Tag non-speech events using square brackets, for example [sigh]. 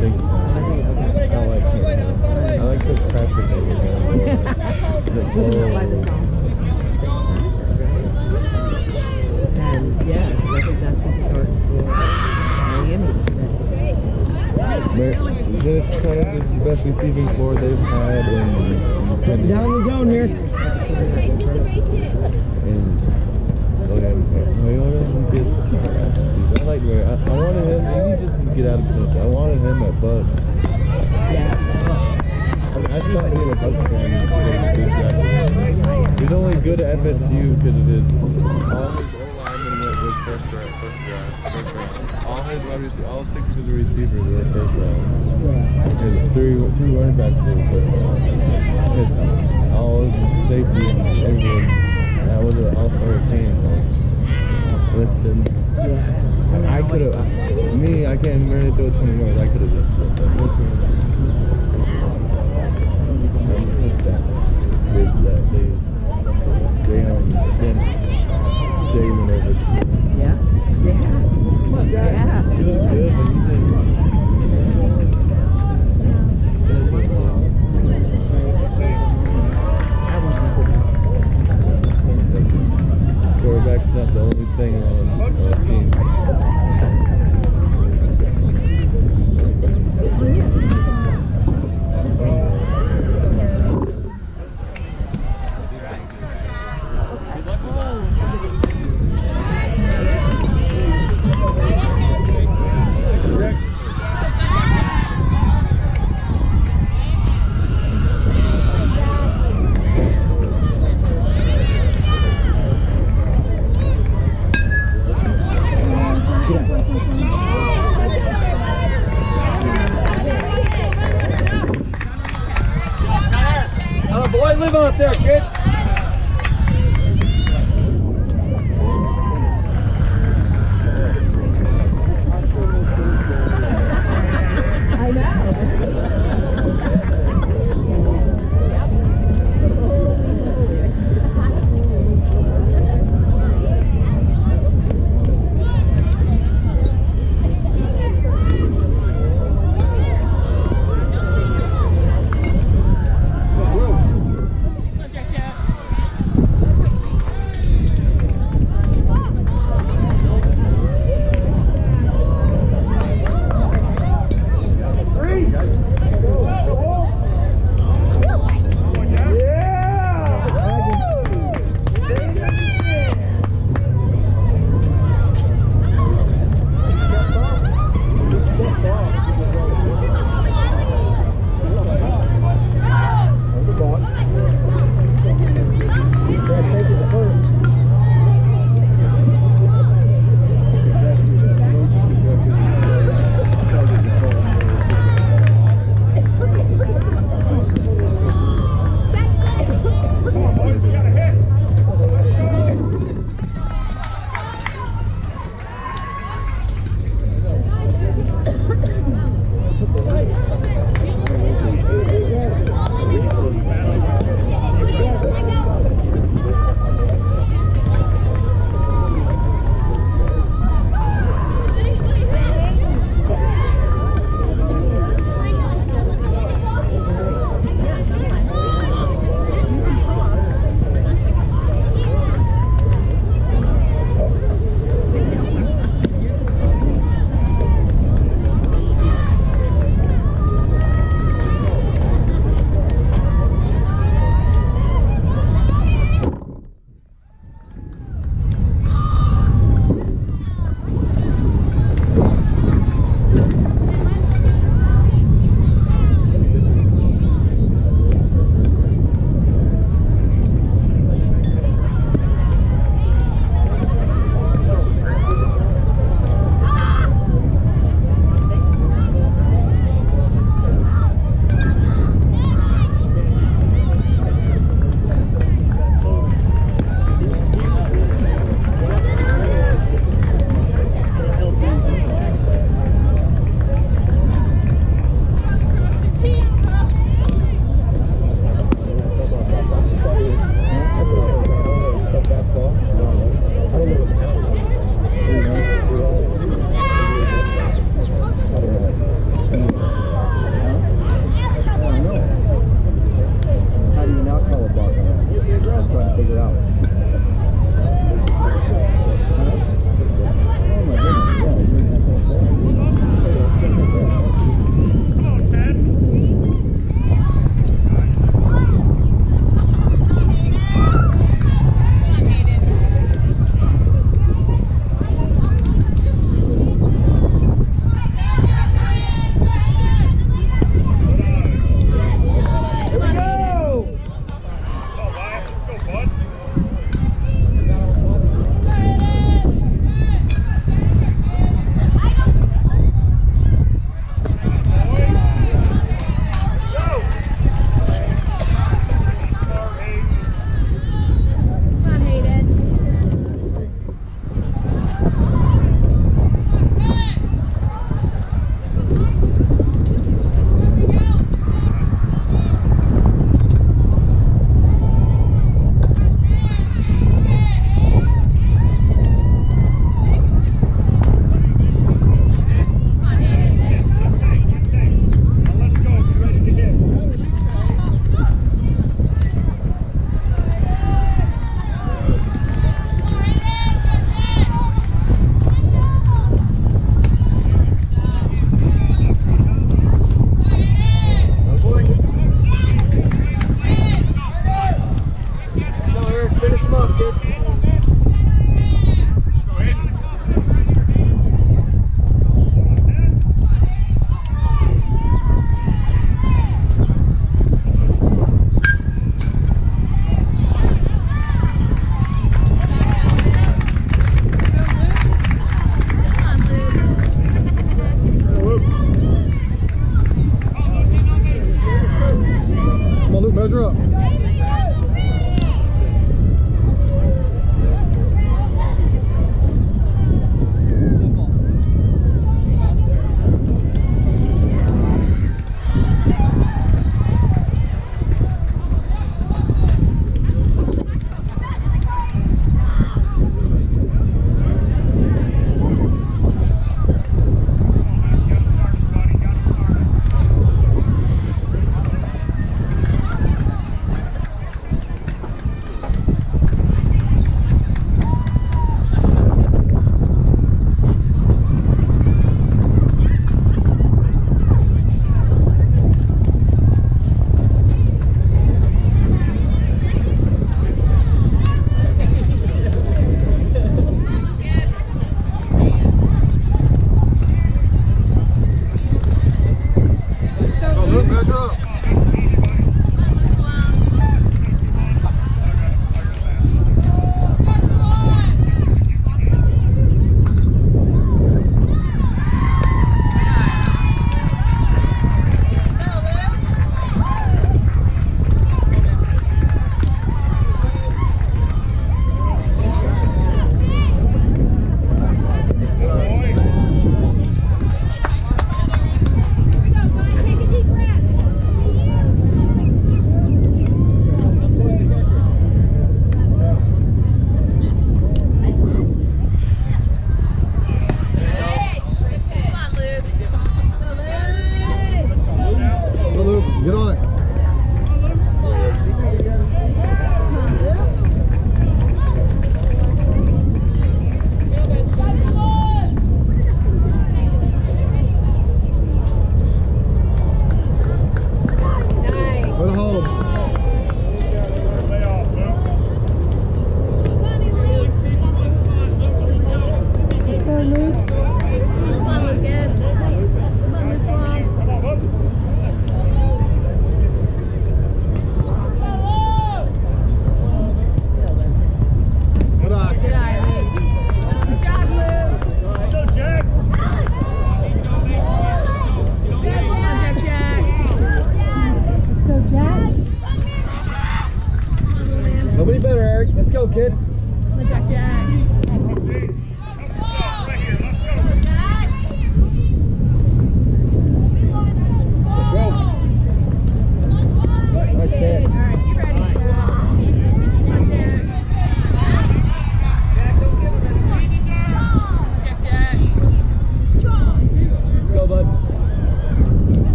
think so. Okay. I like him. I like the special [laughs] thing. the Wasn't that why the goals. song? And yeah, I think that's his for Miami. But this kind of is the best receiving corps they've had in Down the zone here. And look at he just I like Mariota. I, I wanted him. He just get out of Tennessee. I wanted him at Bucs. Yeah. I, mean, I stopped being a Bucs fan. He's only good at FSU because of his all his wide all six of his receivers were first round. His three, two running backs were first round. His, all safety, everyone. That was an all-star team. Liston. Yeah. I could have, me, I can't remember throw 20 yards. I could have done that. I missed that. They, that they,